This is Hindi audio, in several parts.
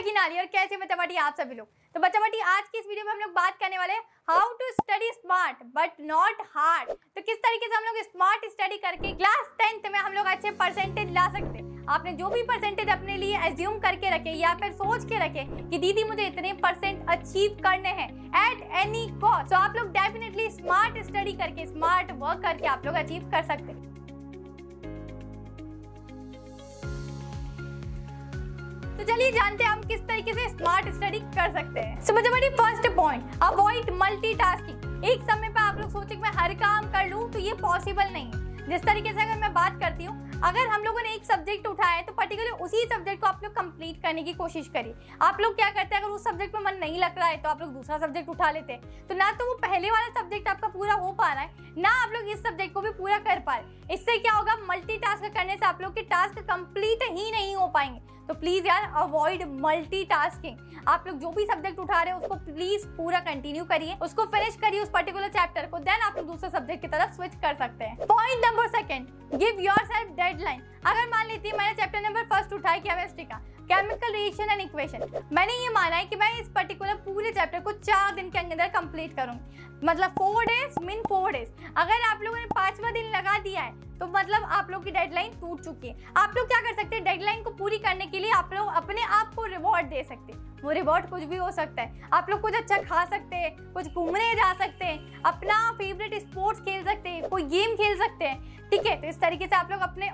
सकी नाली और कैसे बच्चा बाटी आप सभी लोग। तो बच्चा बाटी, आज की इस वीडियो में हम लोग बात करने वाले how to study smart but not hard तो किस तरीके से हम लोग स्मार्ट स्टडी करके क्लास टेंथ में हम लोग अच्छे परसेंटेज ला सकते हैं? आपने जो भी परसेंटेज अपने लिए एज्यूम करके रखे या फिर सोच के रखे कि दीदी मुझे इतने परसेंट अचीव करने हैं एट एनी कॉस्ट तो आप लोग डेफिनेटली स्मार्ट स्टडी करके स्मार्ट वर्क करके आप लोग अचीव कर सकते हैं। तो चलिए जानते हैं हम किस तरीके से स्मार्ट स्टडी कर सकते हैं। सो बच्चा फ़र्स्ट पॉइंट अवॉइड मल्टीटास्किंग एक समय पर आप लोग सोचे मैं हर काम कर लूँ तो ये पॉसिबल नहीं है। जिस तरीके से अगर मैं बात करती हूँ, अगर हम लोगों ने एक सब्जेक्ट उठाया है तो पर्टिकुलर उसी सब्जेक्ट को आप लोग कंप्लीट करने की कोशिश करिए। आप लोग क्या करते हैं, अगर उस सब्जेक्ट में मन नहीं लग रहा है तो आप लोग दूसरा सब्जेक्ट उठा लेते हैं। तो ना तो वो पहले वाला सब्जेक्ट आपका पूरा हो पा रहा है, ना आप लोग इस सब्जेक्ट को भी पूरा कर पा रहे इससे क्या होगा मल्टीटास्क करने से आप लोग के टास्क कंप्लीट ही नहीं हो पाएँगे। तो प्लीज़ यार अवॉइड मल्टीटास्किंग आप लोग जो भी सब्जेक्ट उठा रहे हो, उसको प्लीज़ पूरा कंटिन्यू करिए। उसको फिनिश करिए उस पर्टिकुलर चैप्टर को देन आप लोग दूसरे सब्जेक्ट की तरफ़ स्विच कर सकते हैं। Point number second give yourself deadline अगर मान लेती मैंने चैप्टर नंबर फ़र्स्ट उठाया केमिस्ट्री का केमिकल रिएक्शन एंड इक्वेशन मैंने ये माना है कि मैं इस पर्टिकुलर पूरे चैप्टर को चार दिन के अंदर कंप्लीट करूँगी मतलब four days mean four days अगर आप लोगों ने पांचवा दिन लगा दिया है तो मतलब आप लोग की डेडलाइन टूट चुकी है। आप लोग क्या कर सकते हैं? डेडलाइन को पूरी करने के लिए आप लोग अपने आप को रिवॉर्ड दे सकते हैं। वो रिवॉर्ड कुछ भी हो सकता है। आप लोग कुछ अच्छा खा सकते हैं, कुछ घूमने जा सकते हैं, अपना फेवरेट स्पोर्ट्स खेल सकते हैं, कोई गेम खेल सकते हैं। ठीक है तो इस तरीके से आप लोग अपने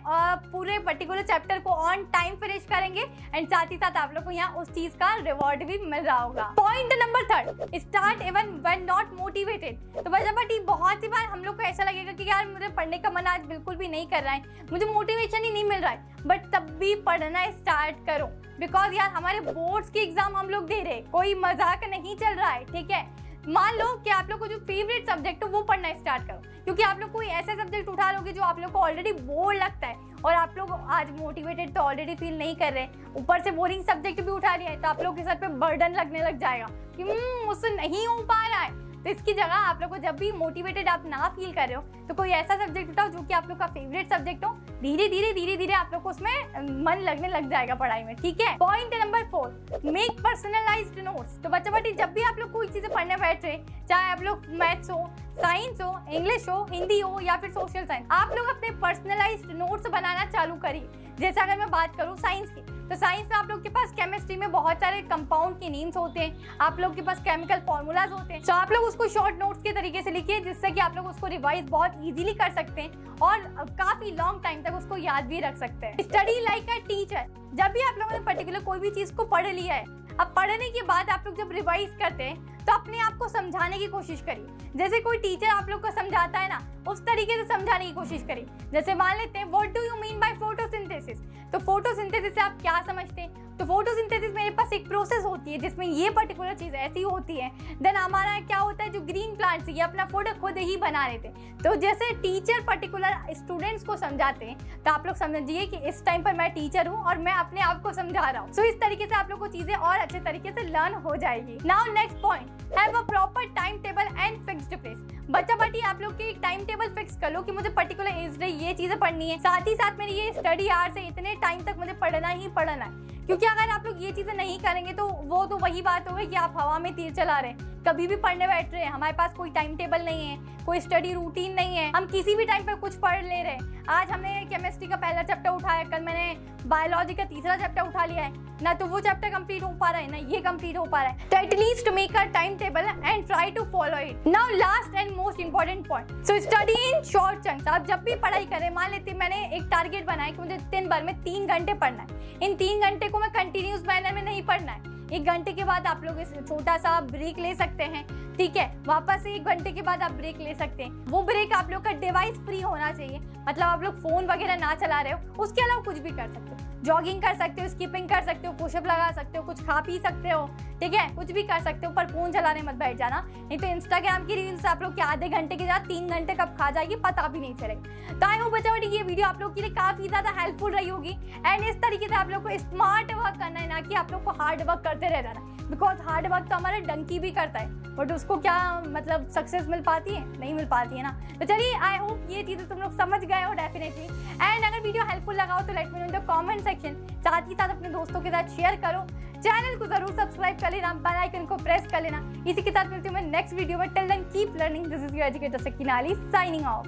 पूरे पर्टिकुलर चैप्टर को ऑन टाइम फिनिश करेंगे एंड साथ ही साथ आप लोग को यहाँ उस चीज़ का रिवॉर्ड भी मिल रहा होगा। Point number third start even when not motivated तो वजह बट बहुत सी बार हम लोग को ऐसा लगेगा कि यार मुझे पढ़ने का मन आज बिल्कुल भी नहीं कर रहा है। मुझे मोटिवेशन ही नहीं मिल रहा है बट तब भी पढ़ना स्टार्ट करो। बिकॉज़ यार हमारे बोर्ड्स के एग्ज़ाम हम लोग दे रहे कोई मज़ाक नहीं चल रहा है, ठीक है? मान लो कि आप लोग को जो फेवरेट सब्जेक्ट हो वो पढ़ना स्टार्ट करो। क्योंकि आप लोग कोई ऐसा सब्जेक्ट उठा लोगे जो आप लोग को ऑलरेडी बोर लगता है और आप लोग आज मोटिवेटेड तो ऑलरेडी फील नहीं कर रहे। ऊपर से बोरिंग सब्जेक्ट भी उठा लिया है तो आप लोग के सर पे बर्डन लगने लग जाएगा कि हम्म, मुझसे नहीं हो पा रहा है। तो इसकी जगह आप लोग को जब भी मोटिवेटेड आप ना फील कर रहे हो तो कोई ऐसा सब्जेक्ट उठाओ जो कि आप लोग का फेवरेट सब्जेक्ट हो। धीरे धीरे धीरे धीरे आप लोग को उसमें मन लगने लग जाएगा पढ़ाई में, ठीक है? Point number four make personalise notes तो बच्चा बच्ची, जब भी आप लोग कोई चीज़ें पढ़ने बैठ रहे, चाहे आप लोग मैथ्स हो साइंस हो इंग्लिश हो हिंदी हो, या फिर सोशल साइंस आप लोग अपने पर्सनलाइज्ड नोट्स बनाना चालू करिए। जैसे अगर मैं बात करूँ साइंस की तो साइंस में आप लोग के पास केमिस्ट्री में बहुत सारे कंपाउंड के नेम्स होते हैं, आप लोग के पास केमिकल फॉर्मूलाज होते हैं। तो आप लोग उसको शॉर्ट नोट्स के तरीके से लिखिए, जिससे कि आप लोग उसको रिवाइज बहुत इजीली कर सकते हैं और काफ़ी लॉन्ग टाइम तक उसको याद भी रख सकते हैं। स्टडी लाइक अ टीचर जब भी आप लोगों ने पर्टिकुलर कोई भी चीज़ को पढ़ लिया है, अब पढ़ने के बाद आप लोग जब रिवाइज करते हैं तो अपने आप को समझाने की कोशिश करिए। जैसे कोई टीचर आप लोग को समझाता है ना, उस तरीके से समझाने की कोशिश करिए। जैसे मान लेते हैं what do you mean by photosynthesis तो फोटोसिंथेसिस से आप क्या समझते हैं? तो फोटोसिंथेसिस मेरे पास एक प्रोसेस होती है जिसमें ये पर्टिकुलर चीज़ ऐसी होती है। देन हमारा क्या होता है? जो ग्रीन प्लांट्स ये अपना फ़ोटो खुद ही बना लेते हैं। तो जैसे टीचर पर्टिकुलर स्टूडेंट्स को समझाते हैं तो आप लोग समझिए कि इस टाइम पर मैं टीचर हूँ और मैं अपने आप को समझा रहा हूँ। सो so, इस तरीके से आप लोग को चीज़ें और अच्छे तरीके से लर्न हो जाएगी। Now next point have a proper time table and fixed place बच्चा बटी आप लोग के एक टाइम टेबल फिक्स कर लो कि मुझे पर्टिकुलर एज डे ये चीज़ें पढ़नी है। साथ ही साथ मेरी ये स्टडी आर से इतने टाइम तक मुझे पढ़ना ही पढ़ना है। क्योंकि अगर आप लोग ये चीज़ें नहीं करेंगे तो वो तो वही बात होगी कि आप हवा में तीर चला रहे हैं। कभी भी पढ़ने बैठ रहे हैं। हमारे पास कोई टाइम टेबल नहीं है, कोई स्टडी रूटीन नहीं है। हम किसी भी टाइम पर कुछ पढ़ ले रहे हैं। आज हमने केमिस्ट्री का पहला चैप्टर उठाया, कल मैंने बायोलॉजी का तीसरा चैप्टर उठा लिया है। ना तो वो चैप्टर कंप्लीट हो पा रहा है, ना ये कंप्लीट हो पा रहा है। तो at least make a time table and try to follow it now last and most important point so study in short chunks आप जब भी पढ़ाई करें मान लेते मैंने एक टारगेट बनाया कि मुझे दिन भर में तीन घंटे पढ़ना है। इन तीन घंटे को मैं कंटिन्यूस मैनर में नहीं पढ़ना है। एक घंटे के बाद आप लोग छोटा सा ब्रेक ले सकते हैं, ठीक है? वापस से एक घंटे के बाद आप ब्रेक ले सकते हैं। वो ब्रेक आप लोग का डिवाइस फ्री होना चाहिए। मतलब आप लोग फ़ोन वगैरह ना चला रहे हो, उसके अलावा कुछ भी कर सकते हो। जॉगिंग कर सकते हो स्किपिंग कर सकते हो पुशअप लगा सकते हो, कुछ खा पी सकते हो, ठीक है? कुछ भी कर सकते हो, पर फ़ोन चलाने मत बैठ जाना। नहीं तो इंस्टाग्राम की रील्स आप लोग के आधे घंटे के साथ तीन घंटे कब खा जाएगी, पता भी नहीं चलेगा तो आई होप बच्चा ये वीडियो आप लोग के लिए काफ़ी ज़्यादा हेल्पफुल रही होगी। एंड इस तरीके से आप लोग को स्मार्ट वर्क करना है, ना कि आप लोग को हार्ड वर्क करते रह जाना बिकॉज़ हार्ड वर्क तो हमारा डंकी भी करता है बट उसको क्या मतलब सक्सेस मिल पाती है? नहीं मिल पाती है ना। तो चलिए आई होप ये चीज़ें तुम लोग समझ गए हो डेफिनेटली एंड अगर वीडियो हेल्पफुल लगा हो तो let me know in the comment section साथ ही साथ अपने दोस्तों के साथ शेयर करो। चैनल को ज़रूर सब्सक्राइब कर लेना बेल आइकन को प्रेस कर लेना। इसी के साथ मिलती हूँ मैं नेक्स्ट वीडियो में। Till then keep learning this is your educator Sakina Ali signing off